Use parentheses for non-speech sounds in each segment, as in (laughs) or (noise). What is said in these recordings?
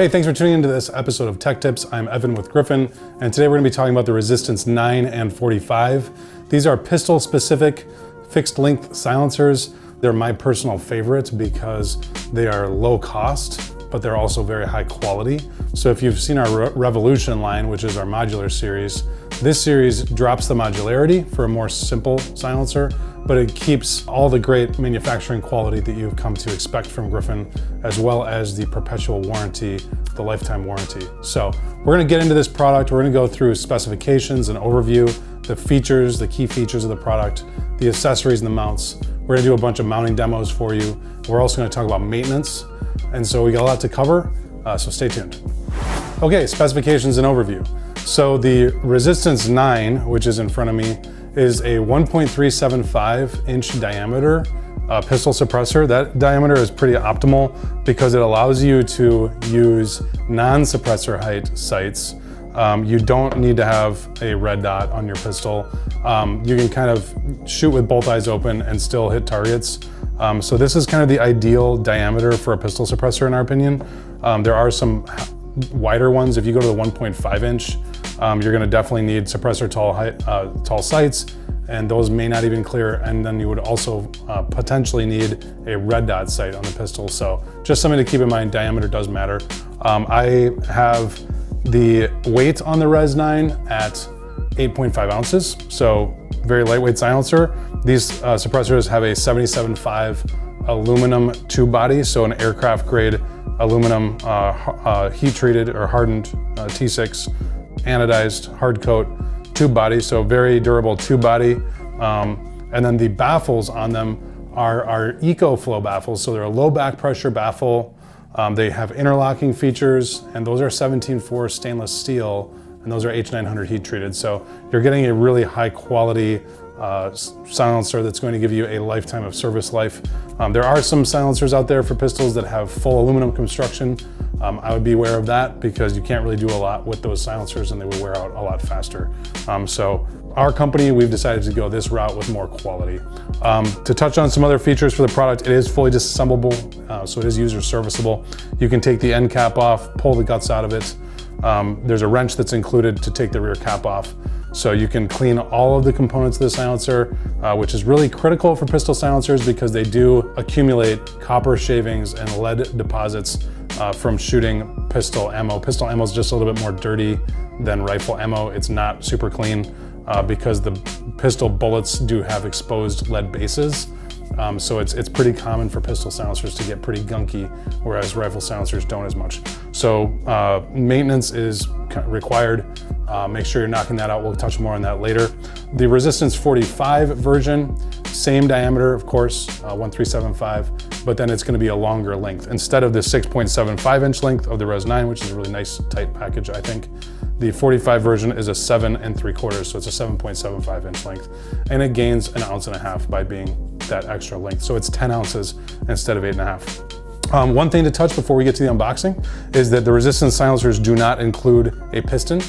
Hey, thanks for tuning into this episode of Tech Tips. I'm Evan with Griffin, and today we're gonna to be talking about the Resistance 9 and 45. These are pistol specific fixed length silencers. They're my personal favorite because they are low cost, but they're also very high quality. So if you've seen our Re Revolution line, which is our modular series, this series drops the modularity for a more simple silencer, but it keeps all the great manufacturing quality that you've come to expect from Griffin, as well as the perpetual warranty, the lifetime warranty. So we're gonna get into this product. We're gonna go through specifications and overview, the features, the key features of the product, the accessories and the mounts. We're gonna do a bunch of mounting demos for you. We're also gonna talk about maintenance. And so we got a lot to cover, uh, so stay tuned. Okay, specifications and overview. So the Resistance 9, which is in front of me, is a 1.375 inch diameter uh, pistol suppressor. That diameter is pretty optimal because it allows you to use non-suppressor height sights. Um, you don't need to have a red dot on your pistol. Um, you can kind of shoot with both eyes open and still hit targets. Um, so this is kind of the ideal diameter for a pistol suppressor in our opinion. Um, there are some wider ones. If you go to the 1.5 inch, um, you're gonna definitely need suppressor tall, uh, tall sights, and those may not even clear. And then you would also uh, potentially need a red dot sight on the pistol. So just something to keep in mind, diameter does matter. Um, I have the weight on the Res 9 at 8.5 ounces, so very lightweight silencer. These uh, suppressors have a 77.5 aluminum tube body, so an aircraft grade aluminum uh, uh, heat treated or hardened uh, T6 anodized hard coat tube body, so very durable tube body. Um, and then the baffles on them are, are EcoFlow baffles, so they're a low back pressure baffle. Um, they have interlocking features, and those are 17-4 stainless steel, and those are H900 heat treated. So you're getting a really high quality uh, silencer that's going to give you a lifetime of service life. Um, there are some silencers out there for pistols that have full aluminum construction. Um, I would be aware of that because you can't really do a lot with those silencers and they would wear out a lot faster. Um, so our company, we've decided to go this route with more quality. Um, to touch on some other features for the product, it is fully disassemblable, uh, so it is user serviceable. You can take the end cap off, pull the guts out of it. Um, there's a wrench that's included to take the rear cap off. So you can clean all of the components of the silencer, uh, which is really critical for pistol silencers because they do accumulate copper shavings and lead deposits uh, from shooting pistol ammo. Pistol ammo is just a little bit more dirty than rifle ammo. It's not super clean uh, because the pistol bullets do have exposed lead bases. Um, so it's, it's pretty common for pistol silencers to get pretty gunky, whereas rifle silencers don't as much. So uh, maintenance is required. Uh, make sure you're knocking that out. We'll touch more on that later. The Resistance 45 version, same diameter, of course, uh, 1375, but then it's gonna be a longer length. Instead of the 6.75 inch length of the Res 9, which is a really nice tight package, I think, the 45 version is a seven and three quarters, so it's a 7.75 inch length, and it gains an ounce and a half by being that extra length. So it's 10 ounces instead of eight and a half. Um, one thing to touch before we get to the unboxing is that the resistance silencers do not include a piston.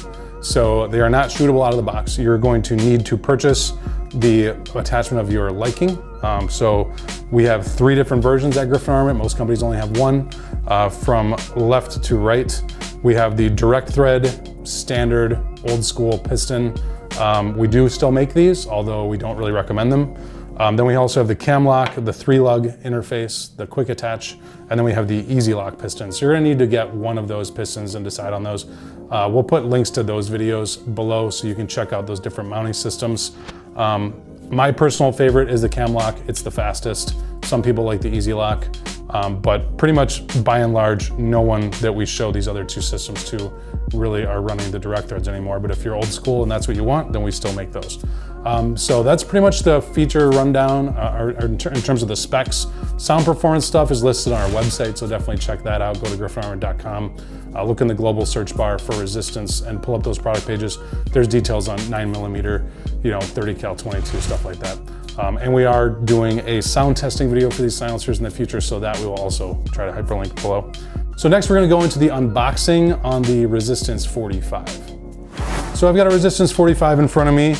So they are not shootable out of the box. You're going to need to purchase the attachment of your liking. Um, so we have three different versions at Griffin Armament. Most companies only have one. Uh, from left to right, we have the direct thread, standard, old school piston. Um, we do still make these, although we don't really recommend them. Um, then we also have the CAM-LOK, the three lug interface, the quick attach, and then we have the EZ-LOK piston. So you're gonna need to get one of those pistons and decide on those. Uh, we'll put links to those videos below so you can check out those different mounting systems. Um, my personal favorite is the CAM-LOK. It's the fastest. Some people like the EZ-LOK, um, but pretty much by and large, no one that we show these other two systems to really are running the direct threads anymore. But if you're old school and that's what you want, then we still make those. Um, so that's pretty much the feature rundown uh, or, or in, ter in, terms of the specs. Sound performance stuff is listed on our website, so definitely check that out. Go to griffinarmament.com, uh, look in the global search bar for resistance and pull up those product pages. There's details on nine millimeter, you know, 30 cal 22, stuff like that. Um, and we are doing a sound testing video for these silencers in the future, so that we will also try to hyperlink below. So next we're gonna go into the unboxing on the Resistance 45. So I've got a Resistance 45 in front of me.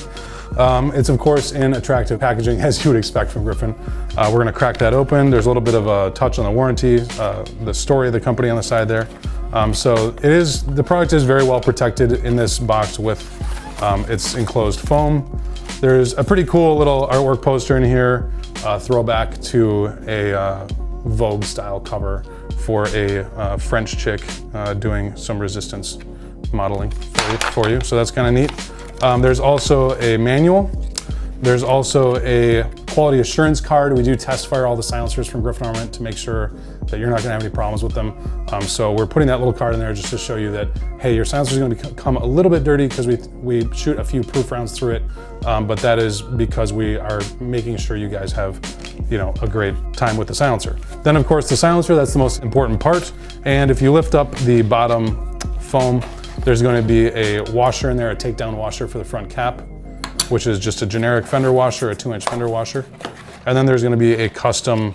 Um, it's of course in attractive packaging as you would expect from Griffin. Uh, we're gonna crack that open. There's a little bit of a touch on the warranty, uh, the story of the company on the side there. Um, so it is, the product is very well protected in this box with um, its enclosed foam. There's a pretty cool little artwork poster in here, uh, throwback to a uh, Vogue style cover for a uh, French chick uh, doing some resistance modeling for you. For you. So that's kind of neat. Um, there's also a manual. There's also a quality assurance card. We do test fire all the silencers from Griffin Armament to make sure that you're not gonna have any problems with them. Um, so we're putting that little card in there just to show you that, hey, your silencer is gonna become a little bit dirty because we, we shoot a few proof rounds through it, um, but that is because we are making sure you guys have you know, a great time with the silencer. Then of course the silencer, that's the most important part. And if you lift up the bottom foam, there's going to be a washer in there, a takedown washer for the front cap, which is just a generic fender washer, a two inch fender washer. And then there's going to be a custom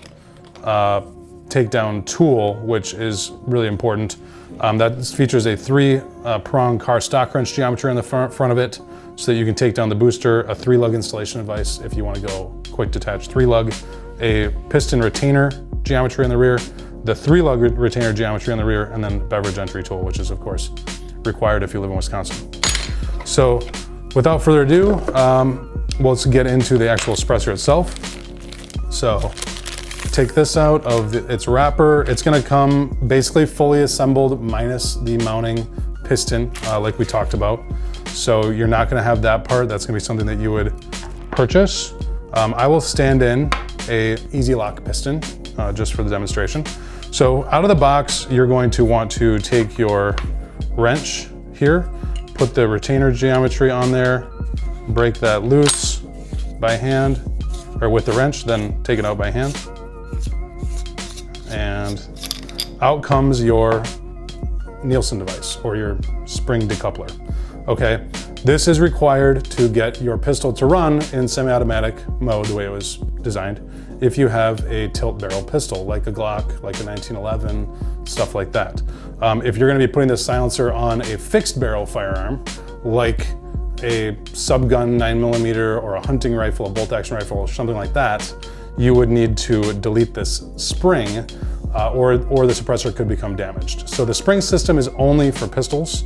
uh, takedown tool, which is really important. Um, that features a three uh, prong car stock wrench geometry on the front, front of it so that you can take down the booster, a three lug installation device if you want to go quick detach three lug, a piston retainer geometry in the rear, the three lug retainer geometry in the rear, and then beverage entry tool, which is of course required if you live in Wisconsin. So without further ado, um, let's get into the actual suppressor itself. So take this out of its wrapper. It's gonna come basically fully assembled minus the mounting piston uh, like we talked about. So you're not gonna have that part. That's gonna be something that you would purchase. Um, I will stand in a EZ-LOK piston uh, just for the demonstration. So out of the box, you're going to want to take your wrench here, put the retainer geometry on there, break that loose by hand, or with the wrench, then take it out by hand. And out comes your Nielsen device or your spring decoupler. Okay, this is required to get your pistol to run in semi-automatic mode the way it was designed if you have a tilt barrel pistol like a Glock, like a 1911, stuff like that. Um, if you're gonna be putting this silencer on a fixed barrel firearm, like a subgun 9mm or a hunting rifle, a bolt action rifle, or something like that, you would need to delete this spring uh, or, or the suppressor could become damaged. So the spring system is only for pistols,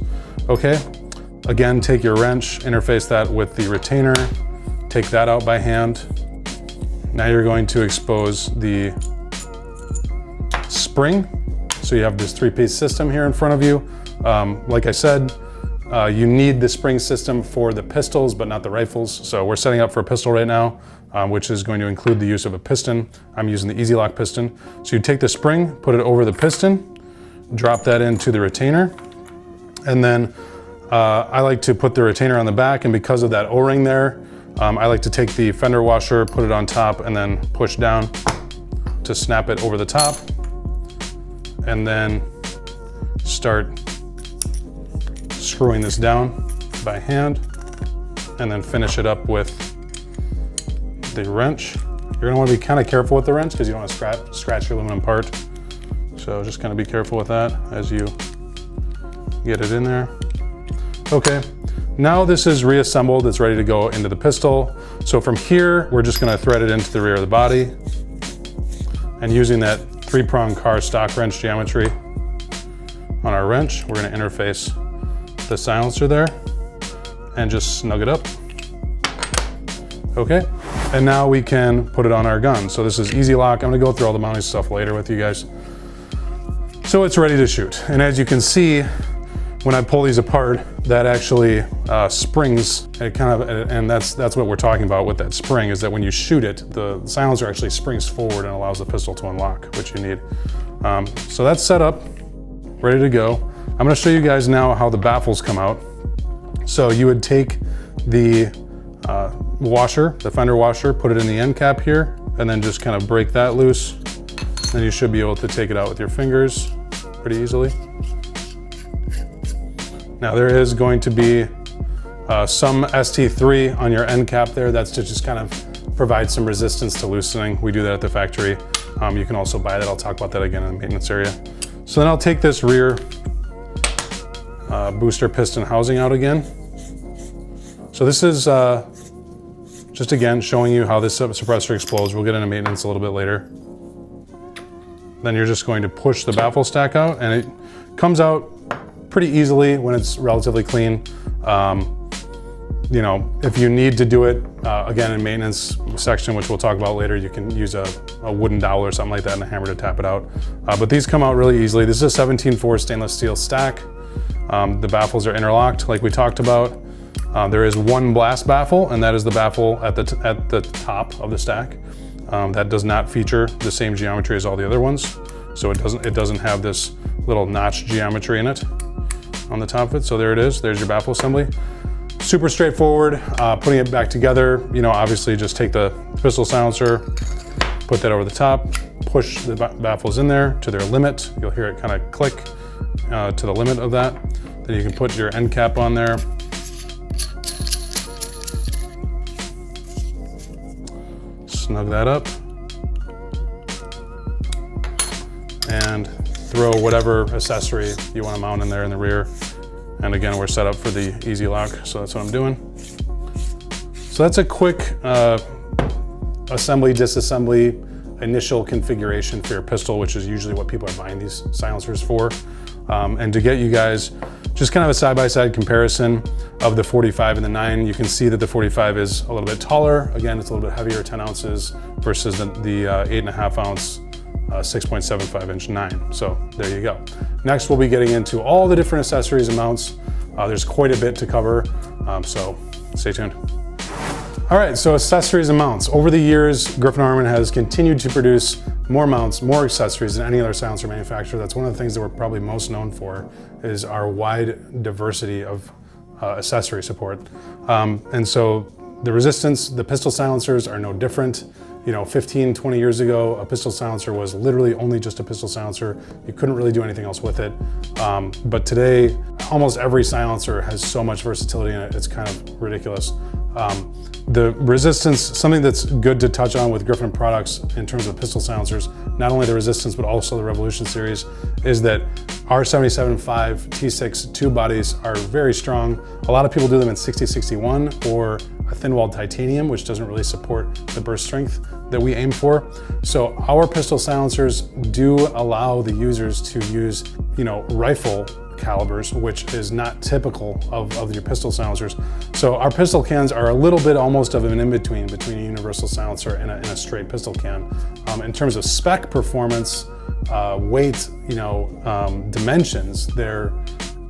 okay? Again, take your wrench, interface that with the retainer, take that out by hand. Now you're going to expose the spring so you have this three-piece system here in front of you. Um, like I said, uh, you need the spring system for the pistols, but not the rifles. So we're setting up for a pistol right now, um, which is going to include the use of a piston. I'm using the EZ-LOK piston. So you take the spring, put it over the piston, drop that into the retainer, and then uh, I like to put the retainer on the back, and because of that O-ring there, um, I like to take the fender washer, put it on top, and then push down to snap it over the top and then start screwing this down by hand and then finish it up with the wrench. You're gonna wanna be kind of careful with the wrench because you don't wanna scratch, scratch your aluminum part. So just kind of be careful with that as you get it in there. Okay, now this is reassembled, it's ready to go into the pistol. So from here, we're just gonna thread it into the rear of the body. And using that three prong car stock wrench geometry on our wrench. We're gonna interface the silencer there and just snug it up. Okay, and now we can put it on our gun. So this is EZ-LOK. I'm gonna go through all the mounting stuff later with you guys. So it's ready to shoot. And as you can see, when I pull these apart, that actually uh, springs, it kind of, and that's that's what we're talking about with that spring, is that when you shoot it, the silencer actually springs forward and allows the pistol to unlock, which you need. Um, so that's set up, ready to go. I'm gonna show you guys now how the baffles come out. So you would take the uh, washer, the fender washer, put it in the end cap here, and then just kind of break that loose. Then you should be able to take it out with your fingers pretty easily. Now there is going to be uh, some ST3 on your end cap there. That's to just kind of provide some resistance to loosening. We do that at the factory. Um, you can also buy that. I'll talk about that again in the maintenance area. So then I'll take this rear uh, booster piston housing out again. So this is uh, just again showing you how this suppressor explodes. We'll get into maintenance a little bit later. Then you're just going to push the baffle stack out and it, Comes out pretty easily when it's relatively clean. Um, you know, if you need to do it, uh, again, in maintenance section, which we'll talk about later, you can use a, a wooden dowel or something like that and a hammer to tap it out. Uh, but these come out really easily. This is a 17-4 stainless steel stack. Um, the baffles are interlocked like we talked about. Uh, there is one blast baffle and that is the baffle at the, at the top of the stack. Um, that does not feature the same geometry as all the other ones. So it doesn't, it doesn't have this little notch geometry in it on the top of it. So there it is, there's your baffle assembly. Super straightforward, uh, putting it back together. You know, obviously just take the pistol silencer, put that over the top, push the baffles in there to their limit. You'll hear it kind of click uh, to the limit of that. Then you can put your end cap on there. Snug that up. And throw whatever accessory you want to mount in there in the rear. And again, we're set up for the EZ-LOK, so that's what I'm doing. So that's a quick uh, assembly, disassembly, initial configuration for your pistol, which is usually what people are buying these silencers for. Um, and to get you guys just kind of a side-by-side -side comparison of the 45 and the 9, you can see that the 45 is a little bit taller. Again, it's a little bit heavier, 10 ounces, versus the, the uh, 8.5 ounce uh, 6.75 inch 9. So there you go. Next, we'll be getting into all the different accessories and mounts. Uh, there's quite a bit to cover, um, so stay tuned. All right, so accessories and mounts. Over the years, Griffin Armament has continued to produce more mounts, more accessories than any other silencer manufacturer. That's one of the things that we're probably most known for is our wide diversity of uh, accessory support. Um, and so the resistance, the pistol silencers are no different you know, 15, 20 years ago, a pistol silencer was literally only just a pistol silencer. You couldn't really do anything else with it. Um, but today, almost every silencer has so much versatility in it, it's kind of ridiculous. Um, the resistance, something that's good to touch on with Griffin products in terms of pistol silencers, not only the resistance, but also the Revolution series, is that our 77.5 T6 tube bodies are very strong. A lot of people do them in 6061 or a thin walled titanium, which doesn't really support the burst strength that we aim for. So our pistol silencers do allow the users to use, you know, rifle calibers, which is not typical of, of your pistol silencers. So our pistol cans are a little bit almost of an in-between between a universal silencer and a, and a straight pistol can. Um, in terms of spec performance, uh, weight, you know, um, dimensions, they're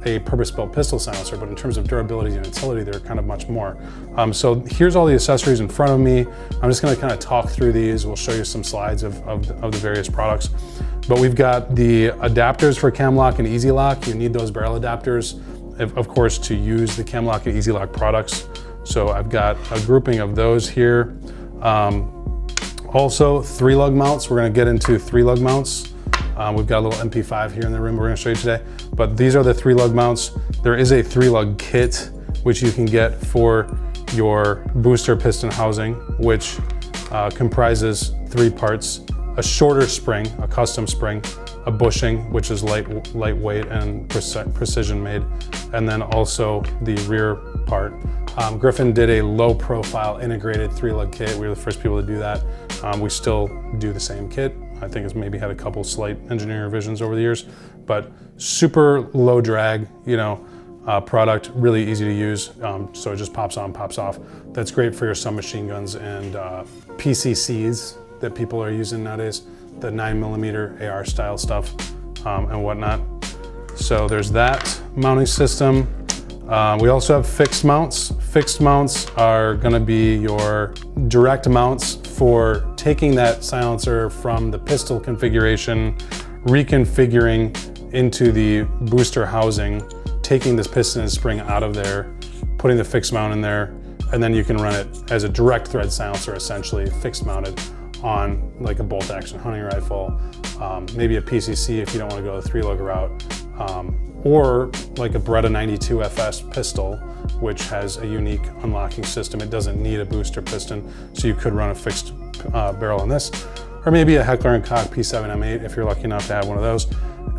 a purpose-built pistol silencer, but in terms of durability and utility, they're kind of much more. Um, so here's all the accessories in front of me. I'm just gonna kind of talk through these. We'll show you some slides of, of, of the various products. But we've got the adapters for CAM-LOK and EZ-LOK. You need those barrel adapters, of course, to use the CAM-LOK and EZ-LOK products. So I've got a grouping of those here. Um, also, three lug mounts. We're gonna get into three lug mounts. Um, we've got a little MP5 here in the room we're gonna show you today. But these are the three lug mounts. There is a three lug kit, which you can get for your booster piston housing, which uh, comprises three parts, a shorter spring, a custom spring, a bushing, which is light, lightweight and precision made, and then also the rear part. Um, Griffin did a low profile integrated three lug kit. We were the first people to do that. Um, we still do the same kit. I think it's maybe had a couple slight engineering revisions over the years, but super low drag, you know, uh, product, really easy to use. Um, so it just pops on, pops off. That's great for your submachine guns and uh, PCCs that people are using nowadays, the nine millimeter AR style stuff um, and whatnot. So there's that mounting system. Um, we also have fixed mounts. Fixed mounts are gonna be your direct mounts for taking that silencer from the pistol configuration, reconfiguring into the booster housing, taking this piston and spring out of there, putting the fixed mount in there, and then you can run it as a direct thread silencer, essentially fixed mounted on like a bolt action hunting rifle, um, maybe a PCC if you don't want to go the three lug route, um, or like a Beretta 92 FS pistol, which has a unique unlocking system. It doesn't need a booster piston, so you could run a fixed uh, barrel on this, or maybe a Heckler & Koch P7M8 if you're lucky enough to have one of those.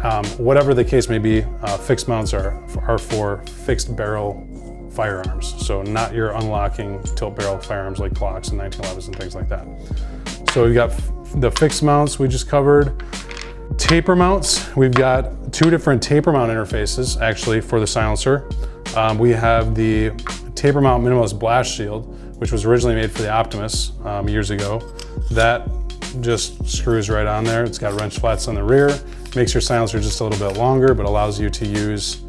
Um, whatever the case may be, uh, fixed mounts are, are for fixed barrel firearms. So not your unlocking tilt barrel firearms like Glocks and 1911s and things like that. So we've got the fixed mounts we just covered. Taper mounts, we've got two different taper mount interfaces actually for the silencer. Um, we have the taper mount minimalist blast shield, which was originally made for the Optimus um, years ago. That just screws right on there. It's got wrench flats on the rear, makes your silencer just a little bit longer, but allows you to use,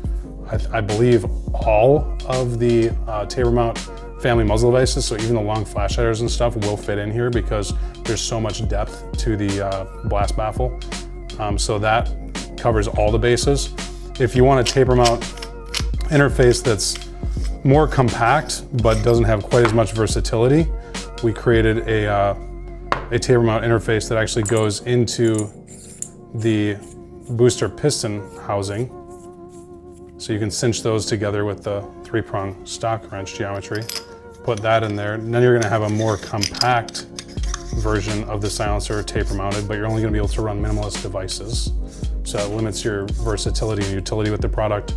I, I believe, all of the uh, taper mount family muzzle devices. So even the long flash hiders and stuff will fit in here because there's so much depth to the uh, blast baffle. Um, so that covers all the bases. If you want a taper mount interface that's more compact, but doesn't have quite as much versatility, we created a, uh, a taper mount interface that actually goes into the booster piston housing. So you can cinch those together with the three prong stock wrench geometry. Put that in there. And then you're gonna have a more compact version of the silencer taper mounted, but you're only gonna be able to run minimalist devices. So it limits your versatility and utility with the product,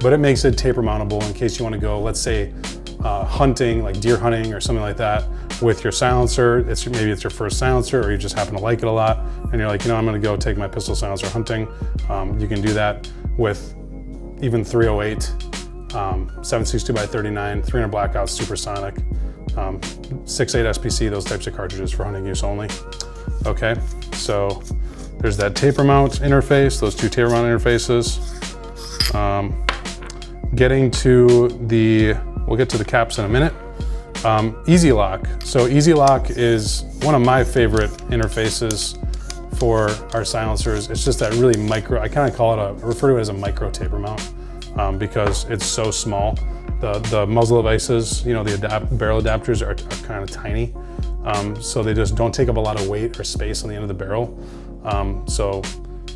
but it makes it taper mountable in case you wanna go, let's say, uh, hunting, like deer hunting or something like that with your silencer. It's Maybe it's your first silencer or you just happen to like it a lot and you're like, you know, I'm gonna go take my pistol silencer hunting. Um, you can do that with even 308, um, 762 by 39, 300 blackout supersonic, um, 6.8 SPC, those types of cartridges for hunting use only. Okay, so there's that taper mount interface, those two taper mount interfaces. Um, getting to the, we'll get to the caps in a minute. Um, EZ-LOK. So EZ-LOK is one of my favorite interfaces for our silencers. It's just that really micro, I kind of call it a, I refer to it as a micro taper mount um, because it's so small. The, the muzzle devices, you know, the adapt, barrel adapters are, are kind of tiny. Um, so they just don't take up a lot of weight or space on the end of the barrel. Um, so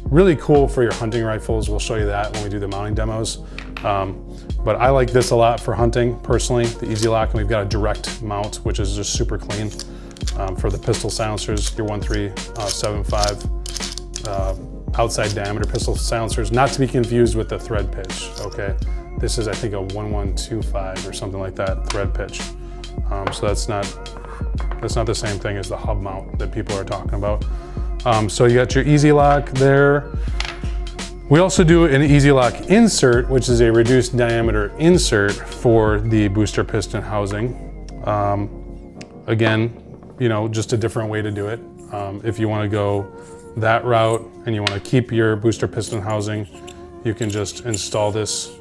really cool for your hunting rifles. We'll show you that when we do the mounting demos. Um, but I like this a lot for hunting personally, the EZ-LOK, and we've got a direct mount, which is just super clean. Um, for the pistol silencers, your 1375 uh, outside diameter pistol silencers, not to be confused with the thread pitch, okay? This is, I think, a 1125 or something like that, thread pitch. Um, so that's not, that's not the same thing as the hub mount that people are talking about. Um, so you got your EZ-LOK there. We also do an EZ-LOK insert, which is a reduced diameter insert for the booster piston housing. Um, again, you know, just a different way to do it. Um, if you want to go that route and you want to keep your booster piston housing, you can just install this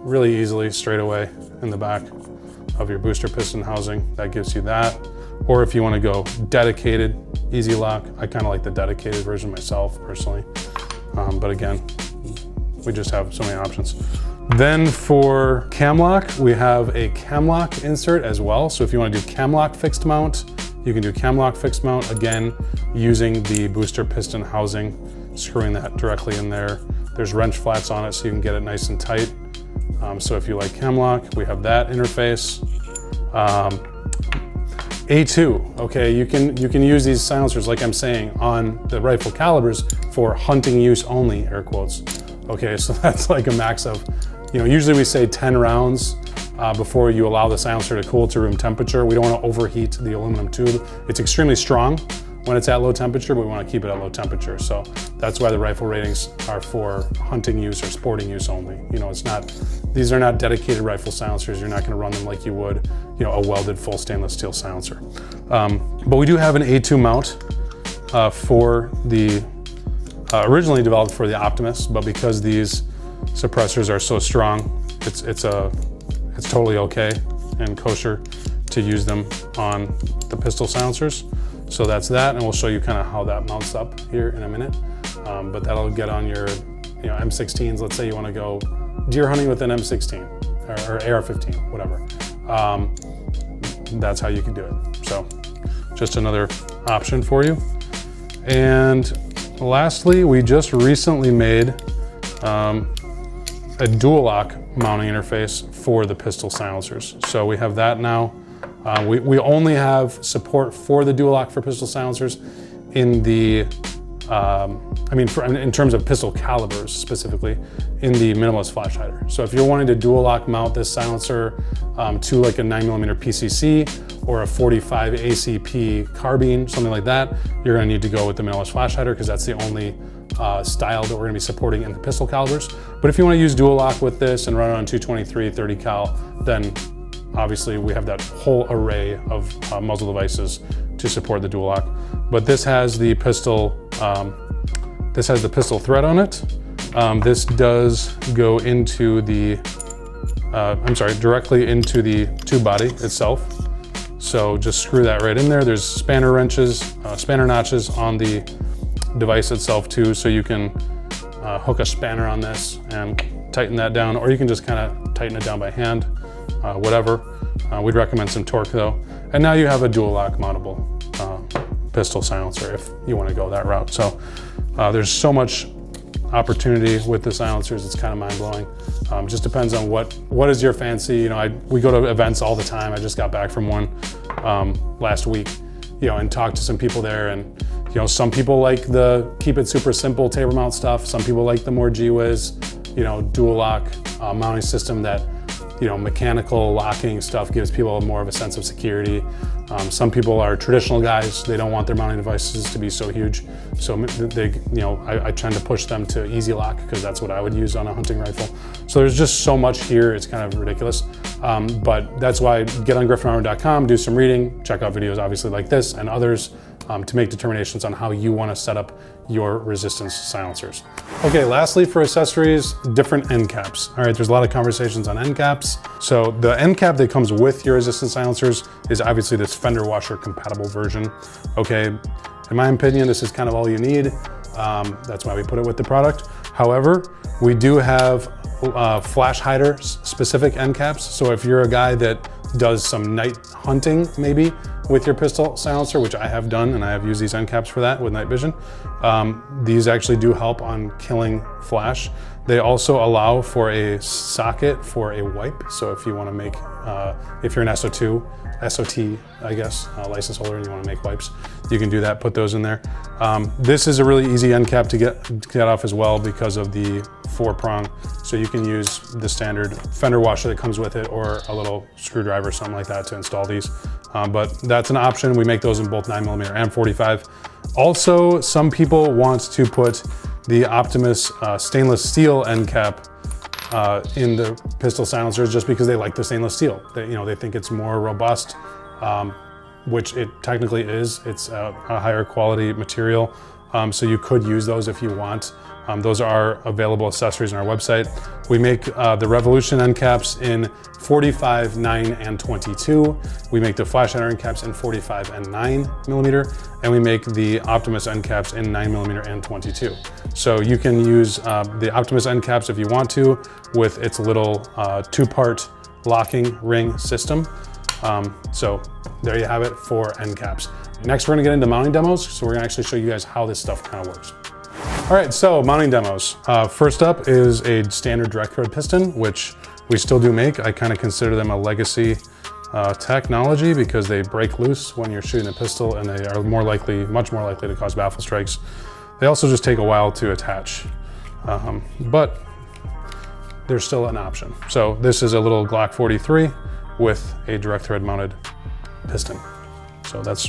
really easily straight away in the back of your booster piston housing. That gives you that. Or if you want to go dedicated EZ-LOK, I kind of like the dedicated version myself personally. Um, but again, we just have so many options. Then for CAM-LOK, we have a CAM-LOK insert as well. So if you wanna do CAM-LOK fixed mount, you can do CAM-LOK fixed mount, again, using the booster piston housing, screwing that directly in there. There's wrench flats on it so you can get it nice and tight. Um, so if you like CAM-LOK, we have that interface. Um, a2, okay, you can, you can use these silencers, like I'm saying, on the rifle calibers for hunting use only, air quotes. Okay, so (laughs) that's like a max of, you know, usually we say 10 rounds uh, before you allow the silencer to cool to room temperature. We don't want to overheat the aluminum tube. It's extremely strong, when it's at low temperature, but we want to keep it at low temperature. So that's why the rifle ratings are for hunting use or sporting use only. You know, it's not, these are not dedicated rifle silencers. You're not going to run them like you would, you know, a welded full stainless steel silencer. Um, but we do have an A2 mount uh, for the, uh, originally developed for the Optimus, but because these suppressors are so strong, it's, it's, a, it's totally okay and kosher to use them on the pistol silencers. So that's that, and we'll show you kind of how that mounts up here in a minute. Um, but that'll get on your you know, M16s. Let's say you want to go deer hunting with an M16 or, or AR-15, whatever. Um, that's how you can do it. So just another option for you. And lastly, we just recently made um, a DUAL-LOK mounting interface for the pistol silencers. So we have that now. Uh, we, we only have support for the DUAL-LOK for pistol silencers in the, um, I mean, for, in terms of pistol calibers specifically, in the minimalist flash hider. So if you're wanting to DUAL-LOK mount this silencer um, to like a 9mm PCC or a 45 ACP carbine, something like that, you're gonna need to go with the minimalist flash hider because that's the only uh, style that we're gonna be supporting in the pistol calibers. But if you wanna use DUAL-LOK with this and run it on 223, 30 cal, then obviously we have that whole array of uh, muzzle devices to support the DUAL-LOK. But this has the pistol, um, this has the pistol thread on it. Um, this does go into the, uh, I'm sorry, directly into the tube body itself. So just screw that right in there. There's spanner wrenches, uh, spanner notches on the device itself too, so you can uh, hook a spanner on this and tighten that down, or you can just kind of tighten it down by hand, uh, whatever. Uh, we'd recommend some torque though. And now you have a DUAL-LOK mountable uh, pistol silencer if you want to go that route. So uh, there's so much opportunity with the silencers. It's kind of mind blowing. Um, just depends on what what is your fancy. You know, I, we go to events all the time. I just got back from one um, last week, you know, and talked to some people there. And you know, some people like the keep it super simple taper mount stuff. Some people like the more G-Wiz, you know, DUAL-LOK uh, mounting system that you know, mechanical locking stuff gives people more of a sense of security. Um, some people are traditional guys. They don't want their mounting devices to be so huge. So they, you know, I, I tend to push them to EZ-LOK because that's what I would use on a hunting rifle. So there's just so much here. It's kind of ridiculous. Um, but that's why get on griffinarmor.com, do some reading, check out videos obviously like this and others um, to make determinations on how you want to set up your resistance silencers. Okay, lastly for accessories, different end caps. All right, there's a lot of conversations on end caps. So the end cap that comes with your resistance silencers is obviously this fender washer compatible version. Okay, in my opinion, this is kind of all you need. Um, that's why we put it with the product. However, we do have uh, flash hider specific end caps. So if you're a guy that does some night hunting maybe with your pistol silencer, which I have done and I have used these end caps for that with night vision. Um, these actually do help on killing flash. They also allow for a socket for a wipe. So if you wanna make, uh, if you're an SO2, SOT, I guess, uh, license holder and you wanna make wipes, you can do that, put those in there. Um, this is a really easy end cap to get, to get off as well because of the four prong. So you can use the standard fender washer that comes with it or a little screwdriver, or something like that to install these. Um, but that's an option. We make those in both 9mm and 45. Also, some people want to put the Optimus uh, stainless steel end cap uh, in the pistol silencers just because they like the stainless steel. They, you know, they think it's more robust, um, which it technically is. It's a, a higher quality material. Um, so you could use those if you want. Um, those are available accessories on our website. We make uh, the Revolution end caps in 45, 9, and 22. We make the Flash end caps in 45 and 9 millimeter, and we make the Optimus end caps in 9 millimeter and 22. So you can use uh, the Optimus end caps if you want to with its little uh, two-part locking ring system. Um, so there you have it for end caps. Next, we're gonna get into mounting demos. So we're gonna actually show you guys how this stuff kind of works. All right, so mounting demos. Uh, first up is a standard direct thread piston, which we still do make. I kind of consider them a legacy uh, technology because they break loose when you're shooting a pistol and they are more likely, much more likely to cause baffle strikes. They also just take a while to attach, um, but there's still an option. So this is a little Glock 43 with a direct thread mounted piston. So that's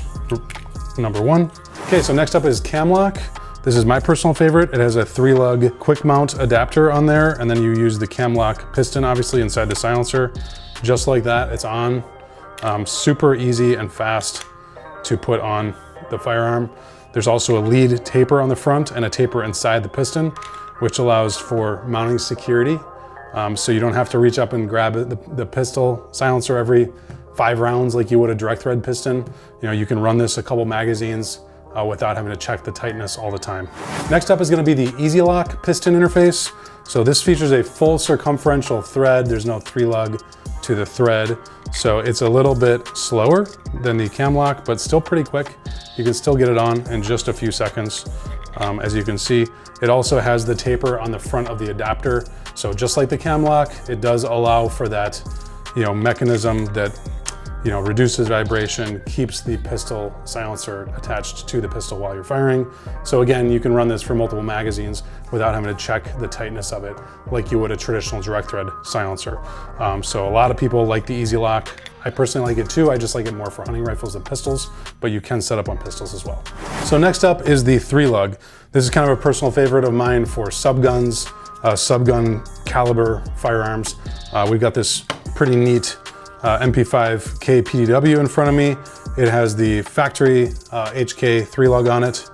number one. Okay, so next up is CAM-LOK. This is my personal favorite. It has a three lug quick mount adapter on there, and then you use the CAM-LOK piston, obviously, inside the silencer. Just like that, it's on. Um, super easy and fast to put on the firearm. There's also a lead taper on the front and a taper inside the piston, which allows for mounting security. Um, so you don't have to reach up and grab the, the pistol silencer every five rounds like you would a direct thread piston. You know, you can run this a couple magazines uh, without having to check the tightness all the time. Next up is gonna be the EZ-LOK piston interface. So this features a full circumferential thread. There's no three lug to the thread. So it's a little bit slower than the CAM-LOK, but still pretty quick. You can still get it on in just a few seconds. Um, as you can see, it also has the taper on the front of the adapter. So just like the CAM-LOK, it does allow for that you know, mechanism that you know, reduces vibration, keeps the pistol silencer attached to the pistol while you're firing. So again, you can run this for multiple magazines without having to check the tightness of it like you would a traditional direct thread silencer. Um, so a lot of people like the EZ-LOK I personally like it too. I just like it more for hunting rifles than pistols, but you can set up on pistols as well. So next up is the three lug. This is kind of a personal favorite of mine for subguns, uh, subgun caliber firearms. Uh, we've got this pretty neat uh, MP5K PDW in front of me. It has the factory HK uh, three lug on it.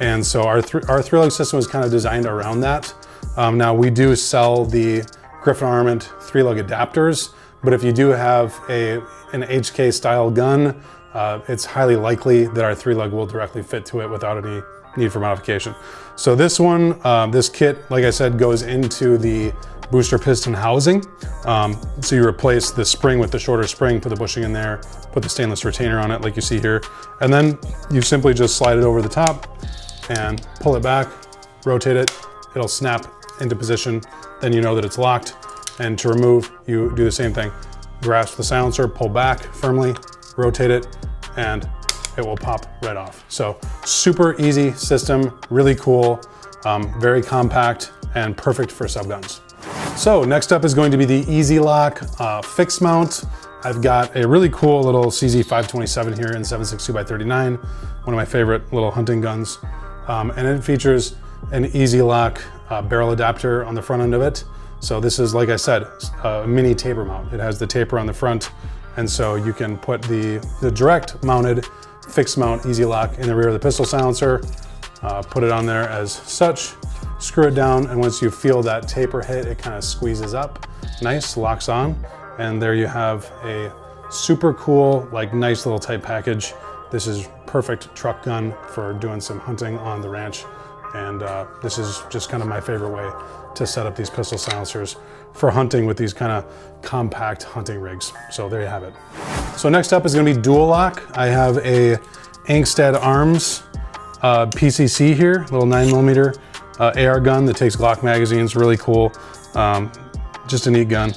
And so our, th our three lug system is kind of designed around that. Um, now we do sell the Griffin Armament three lug adapters, but if you do have a, an HK style gun, uh, it's highly likely that our three lug will directly fit to it without any need for modification. So this one, uh, this kit, like I said, goes into the booster piston housing. Um, so you replace the spring with the shorter spring, put the bushing in there, put the stainless retainer on it like you see here, and then you simply just slide it over the top and pull it back, rotate it, it'll snap into position, then you know that it's locked. And to remove, you do the same thing. Grasp the silencer, pull back firmly, rotate it, and it will pop right off. So super easy system, really cool, um, very compact, and perfect for subguns. So next up is going to be the EZ-LOK uh, fixed mount. I've got a really cool little CZ527 here in 7.62x39, one of my favorite little hunting guns. Um, and it features an EZ-LOK uh, barrel adapter on the front end of it. So this is, like I said, a mini taper mount. It has the taper on the front, and so you can put the, the direct mounted fixed mount EZ-LOK in the rear of the pistol silencer, uh, put it on there as such, screw it down, and once you feel that taper hit, it kind of squeezes up, nice, locks on, and there you have a super cool, like nice little tight package. This is perfect truck gun for doing some hunting on the ranch. And uh, this is just kind of my favorite way to set up these pistol silencers for hunting with these kind of compact hunting rigs. So there you have it. So next up is gonna be DUAL-LOK. I have a Angstadt Arms uh, PCC here, little nine millimeter uh, AR gun that takes Glock magazines, really cool. Um, just a neat gun.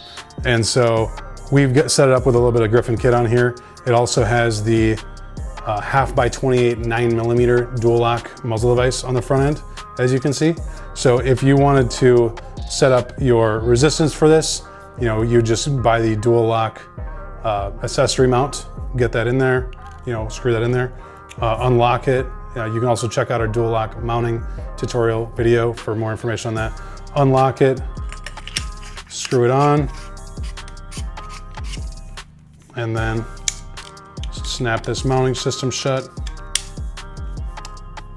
And so we've got, set it up with a little bit of Griffin kit on here. It also has the uh, half by 28 nine millimeter DUAL-LOK muzzle device on the front end, as you can see. So if you wanted to set up your resistance for this, you know, you just buy the DUAL-LOK uh, accessory mount, get that in there, you know, screw that in there, uh, unlock it, uh, you can also check out our DUAL-LOK mounting tutorial video for more information on that. Unlock it, screw it on, and then snap this mounting system shut.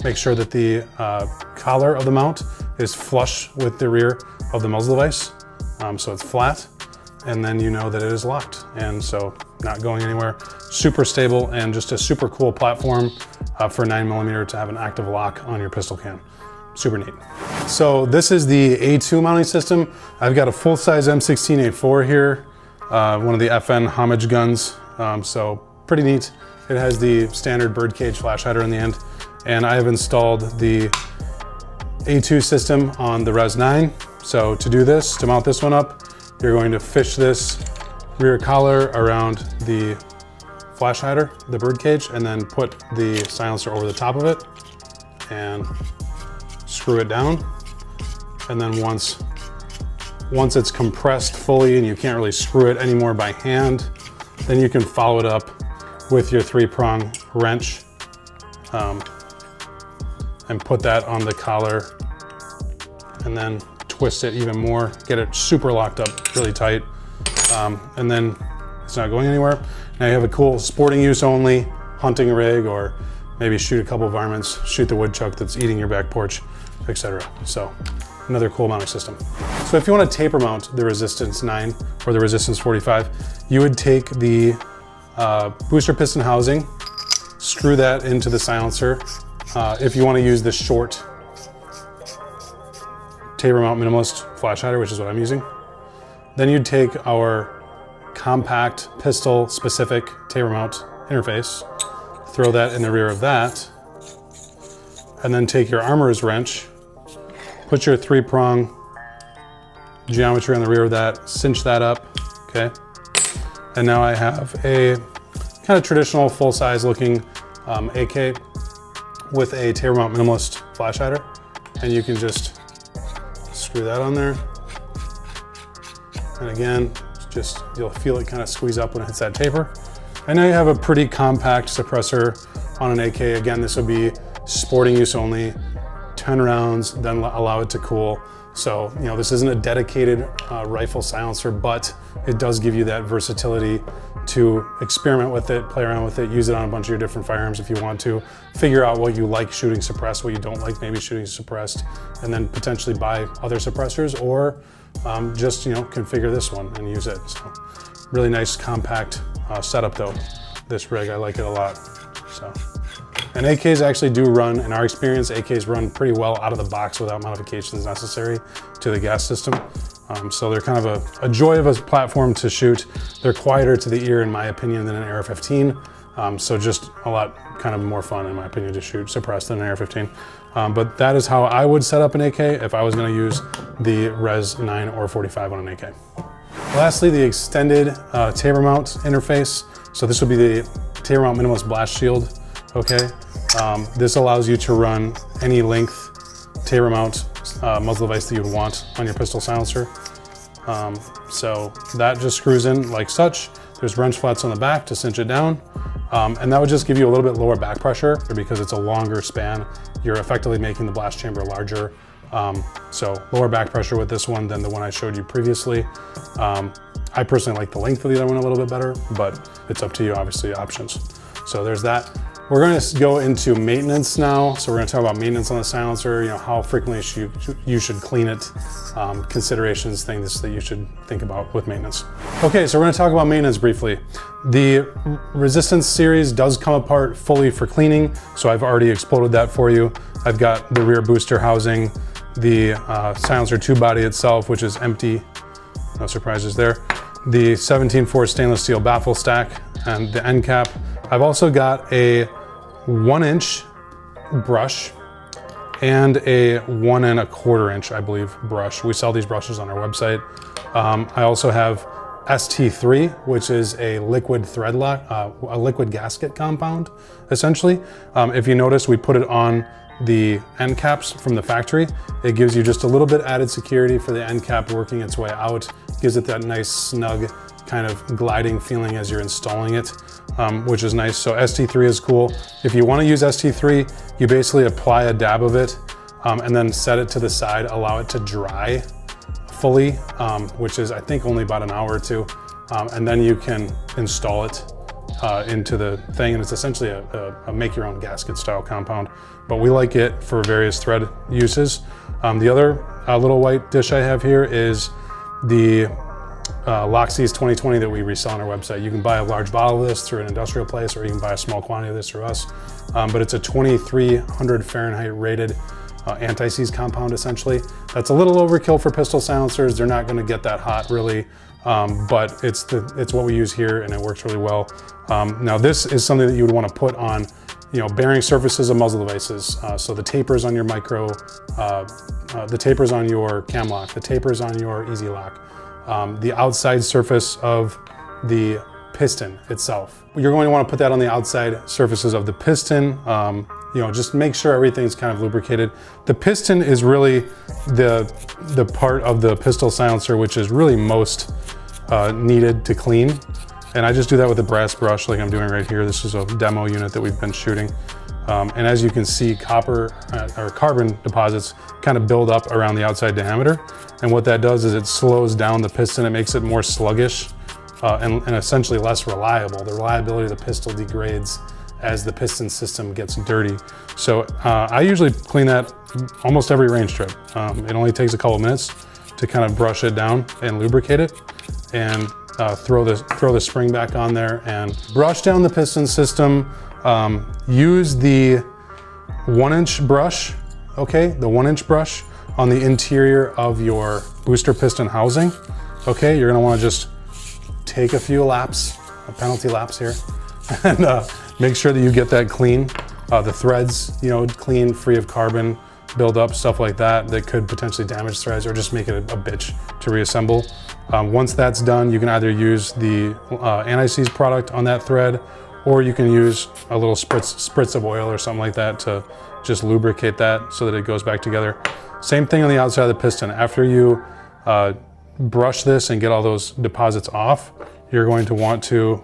Make sure that the uh, collar of the mount is flush with the rear of the muzzle device, um, so it's flat, and then you know that it is locked, and so not going anywhere. Super stable and just a super cool platform uh, for 9mm to have an active lock on your pistol can. Super neat. So this is the A2 mounting system. I've got a full-size M16A4 here, uh, one of the FN homage guns. Um, so pretty neat. It has the standard birdcage flash hider in the end. And I have installed the A2 system on the Res 9. So to do this, to mount this one up, you're going to fish this rear collar around the flash hider, the bird cage, and then put the silencer over the top of it and screw it down. And then once, once it's compressed fully and you can't really screw it anymore by hand, then you can follow it up with your three prong wrench um, and put that on the collar and then twist it even more, get it super locked up really tight. Um, and then it's not going anywhere. Now you have a cool sporting use only hunting rig or maybe shoot a couple varmints, shoot the woodchuck that's eating your back porch, etc. So another cool mounting system. So if you want to taper mount the Resistance 9 or the Resistance 45, you would take the uh, booster piston housing, screw that into the silencer. Uh, if you want to use the short taper mount minimalist flash hider, which is what I'm using, then you'd take our compact pistol specific taper mount interface, throw that in the rear of that, and then take your armorer's wrench, put your three prong geometry on the rear of that, cinch that up, okay? And now I have a kind of traditional full size looking um, AK with a taper mount minimalist flash hider. And you can just screw that on there. And again, Just, you'll feel it kind of squeeze up when it hits that taper. And now you have a pretty compact suppressor on an AK. Again, this would be sporting use only, 10 rounds, then allow it to cool. So, you know, this isn't a dedicated uh, rifle silencer, but it does give you that versatility to experiment with it, play around with it, use it on a bunch of your different firearms if you want to, figure out what you like shooting suppressed, what you don't like maybe shooting suppressed, and then potentially buy other suppressors or um, just, you know, configure this one and use it. So really nice compact uh, setup though, this rig, I like it a lot, so. And AKs actually do run, in our experience, AKs run pretty well out of the box without modifications necessary to the gas system. Um, so they're kind of a, a, joy of a platform to shoot. They're quieter to the ear, in my opinion, than an AR-15. Um, so just a lot kind of more fun, in my opinion, to shoot suppressed than an AR-15. Um, but that is how I would set up an AK if I was gonna use the Res 9 or 45 on an AK. Lastly, the extended uh, taper mount interface. So this would be the taper mount minimalist blast shield, okay? Um, this allows you to run any length taper mount uh, muzzle device that you would want on your pistol silencer. Um, so that just screws in like such. There's wrench flats on the back to cinch it down. Um, and that would just give you a little bit lower back pressure because it's a longer span. You're effectively making the blast chamber larger. Um, so lower back pressure with this one than the one I showed you previously. Um, I personally like the length of the other one a little bit better, but it's up to you, obviously, options. So there's that. We're going to go into maintenance now. So we're going to talk about maintenance on the silencer, you know, how frequently you, you should clean it, um, considerations, things that you should think about with maintenance. Okay, so we're going to talk about maintenance briefly. The Resistance series does come apart fully for cleaning, so I've already exploded that for you. I've got the rear booster housing, the uh, silencer tube body itself, which is empty, no surprises there, the 17-4 stainless steel baffle stack, and the end cap, I've also got a one inch brush and a one and a quarter inch, I believe, brush. We sell these brushes on our website. Um, I also have ST3, which is a liquid thread lock, uh, a liquid gasket compound, essentially. Um, if you notice, we put it on the end caps from the factory. It gives you just a little bit added security for the end cap working its way out, gives it that nice snug kind of gliding feeling as you're installing it, um, which is nice. So ST3 is cool. If you wanna use ST3, you basically apply a dab of it um, and then set it to the side, allow it to dry fully, um, which is I think only about an hour or two. Um, and then you can install it uh, into the thing. And it's essentially a, a, a, make your own gasket style compound, but we like it for various thread uses. Um, the other uh, little white dish I have here is the uh, Locksees 2020 that we resell on our website. You can buy a large bottle of this through an industrial place or you can buy a small quantity of this through us. Um, but it's a 2300 Fahrenheit rated uh, anti-seize compound essentially. That's a little overkill for pistol silencers. They're not gonna get that hot really, um, but it's, the, it's what we use here and it works really well. Um, now this is something that you would wanna put on you know, bearing surfaces of muzzle devices. Uh, so the tapers on your micro, uh, uh the tapers on your CAM-LOK, the tapers on your EZ-LOK, um, the outside surface of the piston itself. You're going to want to put that on the outside surfaces of the piston. Um, you know, just make sure everything's kind of lubricated. The piston is really the, the part of the pistol silencer which is really most uh, needed to clean. And I just do that with a brass brush like I'm doing right here. This is a demo unit that we've been shooting. Um, and as you can see, copper uh, or carbon deposits kind of build up around the outside diameter. And what that does is it slows down the piston. It makes it more sluggish uh, and, and, essentially less reliable. The reliability of the piston degrades as the piston system gets dirty. So uh, I usually clean that almost every range trip. Um, it only takes a couple minutes to kind of brush it down and lubricate it and uh, throw, the, throw the spring back on there and brush down the piston system. Um, use the one inch brush, okay, the one inch brush on the interior of your booster piston housing. Okay, you're gonna wanna just take a few laps, a penalty laps here, (laughs) and uh, make sure that you get that clean. Uh, the threads, you know, clean, free of carbon, build up, stuff like that, that could potentially damage threads or just make it a, a bitch to reassemble. Um, once that's done, you can either use the uh, anti-seize product on that thread, or you can use a little spritz, spritz of oil or something like that to just lubricate that so that it goes back together. Same thing on the outside of the piston. After you uh, brush this and get all those deposits off, you're going to want to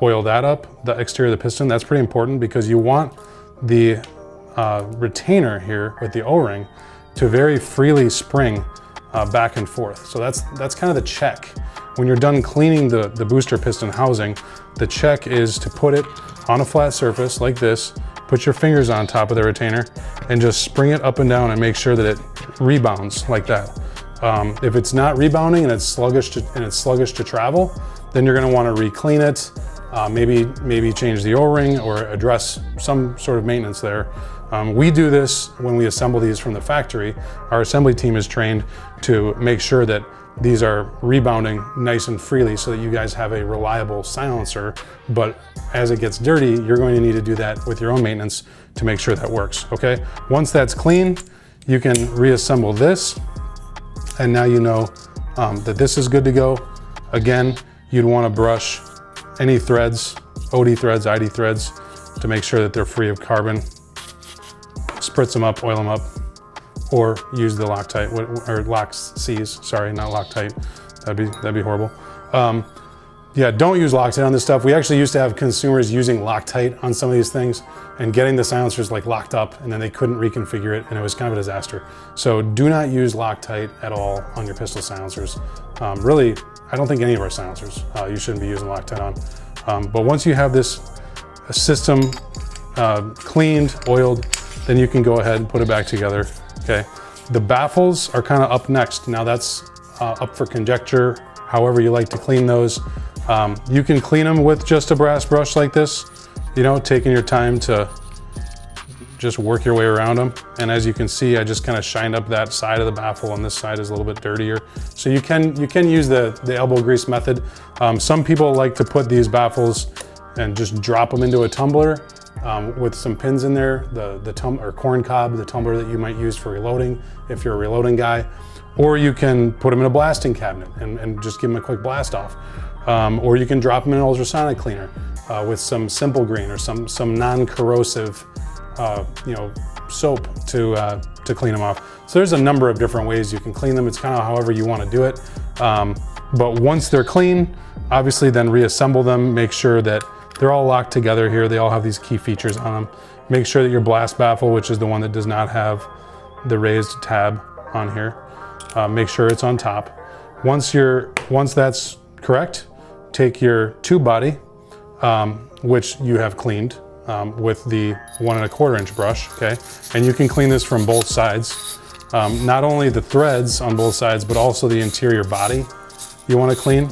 oil that up, the exterior of the piston. That's pretty important because you want the uh, retainer here with the O-ring to very freely spring uh, back and forth. So that's, that's kind of the check. When you're done cleaning the, the booster piston housing, the check is to put it on a flat surface like this, put your fingers on top of the retainer and just spring it up and down and make sure that it rebounds like that. Um, if it's not rebounding and it's sluggish to, and it's sluggish to travel, then you're gonna wanna re-clean it, uh, maybe, maybe change the O-ring or address some sort of maintenance there. Um, we do this when we assemble these from the factory. Our assembly team is trained to make sure that these are rebounding nice and freely so that you guys have a reliable silencer. But as it gets dirty, you're going to need to do that with your own maintenance to make sure that works, okay? Once that's clean, you can reassemble this. And now you know um, that this is good to go. Again, you'd wanna brush any threads, OD threads, ID threads, to make sure that they're free of carbon. Spritz them up, oil them up, or use the Loctite, or Lock-C's, sorry, not Loctite. That'd be, that'd be horrible. Um, yeah, don't use Loctite on this stuff. We actually used to have consumers using Loctite on some of these things and getting the silencers like locked up and then they couldn't reconfigure it and it was kind of a disaster. So do not use Loctite at all on your pistol silencers. Um, really, I don't think any of our silencers uh, you shouldn't be using Loctite on. Um, but once you have this system uh, cleaned, oiled, then you can go ahead and put it back together okay? The baffles are kind of up next. Now that's uh, up for conjecture, however you like to clean those. Um, you can clean them with just a brass brush like this, you know, taking your time to just work your way around them. And as you can see, I just kind of shined up that side of the baffle and this side is a little bit dirtier. So you can you can use the, the elbow grease method. Um, some people like to put these baffles and just drop them into a tumbler um, with some pins in there, the, the tum or corn cob, the tumbler that you might use for reloading if you're a reloading guy. Or you can put them in a blasting cabinet and, and just give them a quick blast off. Um, or you can drop them in an ultrasonic cleaner uh, with some simple green or some, some non-corrosive uh, you know, soap to, uh, to clean them off. So there's a number of different ways you can clean them. It's kind of however you want to do it. Um, but once they're clean, obviously then reassemble them, make sure that they're all locked together here. They all have these key features on them. Make sure that your blast baffle, which is the one that does not have the raised tab on here, uh, make sure it's on top. Once you're, once that's correct, take your tube body, um, which you have cleaned um, with the one and a quarter inch brush, okay? And you can clean this from both sides. Um, not only the threads on both sides, but also the interior body you wanna clean,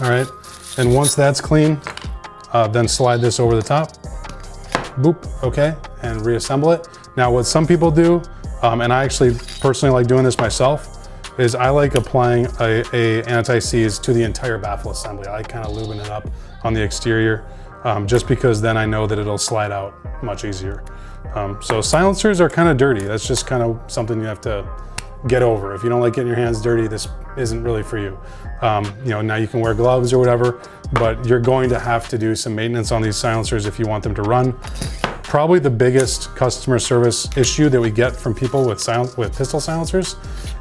all right? And once that's clean, uh, then slide this over the top, boop, okay, and reassemble it. Now what some people do, um, and I actually personally like doing this myself, is I like applying a, a anti-seize to the entire baffle assembly. I like kind of lubing it up on the exterior, um, just because then I know that it'll slide out much easier. Um, so silencers are kind of dirty. That's just kind of something you have to get over. If you don't like getting your hands dirty, this isn't really for you. Um, you know, now you can wear gloves or whatever, but you're going to have to do some maintenance on these silencers if you want them to run. Probably the biggest customer service issue that we get from people with, with pistol silencers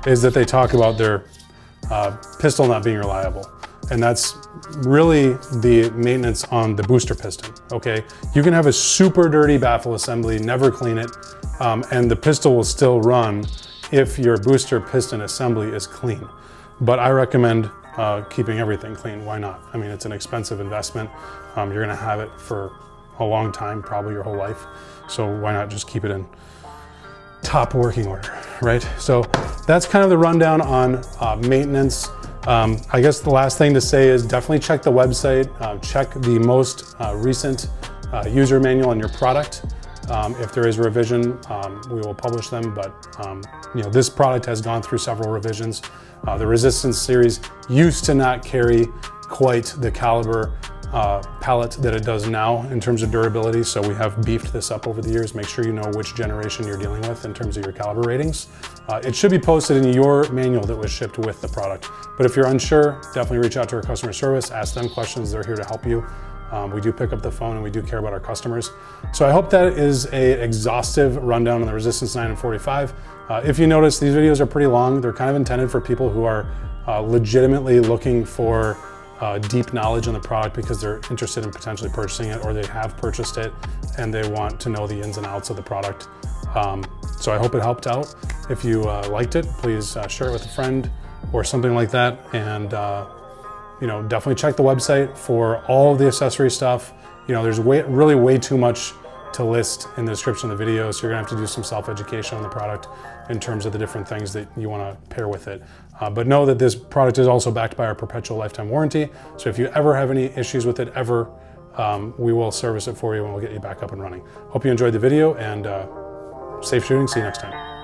is that they talk about their uh, pistol not being reliable. And that's really the maintenance on the booster piston, okay? You can have a super dirty baffle assembly, never clean it, um, and the pistol will still run if your booster piston assembly is clean. But I recommend uh, keeping everything clean. Why not? I mean, it's an expensive investment. Um, you're gonna have it for a long time, probably your whole life. So why not just keep it in top working order, right? So that's kind of the rundown on uh, maintenance. Um, I guess the last thing to say is definitely check the website, uh, check the most uh, recent uh, user manual on your product. Um, if there is revision, um, we will publish them, but um, you know this product has gone through several revisions. Uh, the Resistance series used to not carry quite the caliber uh, pallet that it does now in terms of durability, so we have beefed this up over the years. Make sure you know which generation you're dealing with in terms of your caliber ratings. Uh, it should be posted in your manual that was shipped with the product. But if you're unsure, definitely reach out to our customer service, ask them questions, they're here to help you. Um, we do pick up the phone and we do care about our customers. So I hope that is a exhaustive rundown on the Resistance 9 and 45. Uh, if you notice, these videos are pretty long. They're kind of intended for people who are uh, legitimately looking for uh, deep knowledge on the product because they're interested in potentially purchasing it or they have purchased it and they want to know the ins and outs of the product. Um, so I hope it helped out. If you uh, liked it, please uh, share it with a friend or something like that. And uh, you know, definitely check the website for all the accessory stuff. You know, there's way, really way too much to list in the description of the video, so you're gonna have to do some self-education on the product in terms of the different things that you wanna pair with it. Uh, but know that this product is also backed by our perpetual lifetime warranty, so if you ever have any issues with it, ever, um, we will service it for you and we'll get you back up and running. Hope you enjoyed the video and uh, safe shooting, see you next time.